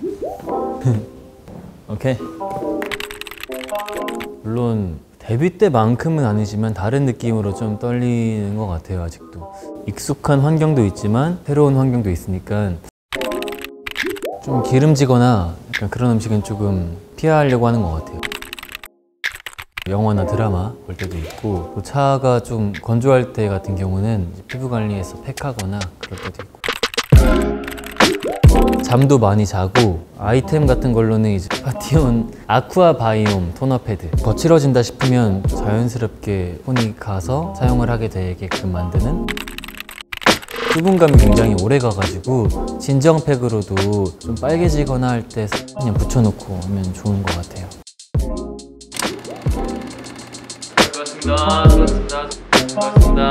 오케이. 물론 데뷔 때만큼은 아니지만 다른 느낌으로 좀 떨리는 것 같아요 아직도. 익숙한 환경도 있지만 새로운 환경도 있으니까 좀 기름지거나 그런 음식은 조금 피하려고 하는 것 같아요. 영화나 드라마 볼 때도 있고 또 차가 좀 건조할 때 같은 경우는 피부 관리에서 팩하거나 그럴 때도 있고 잠도 많이 자고 아이템 같은 걸로는 이제 파티온 아쿠아 바이옴 토너 패드 거칠어진다 싶으면 자연스럽게 손이 가서 사용을 하게 되게끔 만드는 수분감이 굉장히 오래 가가지고 진정팩으로도 좀 빨개지거나 할 때 그냥 붙여놓고 하면 좋은 것 같아요. 수고하셨습니다. 수고하셨습니다. 수고하셨습니다.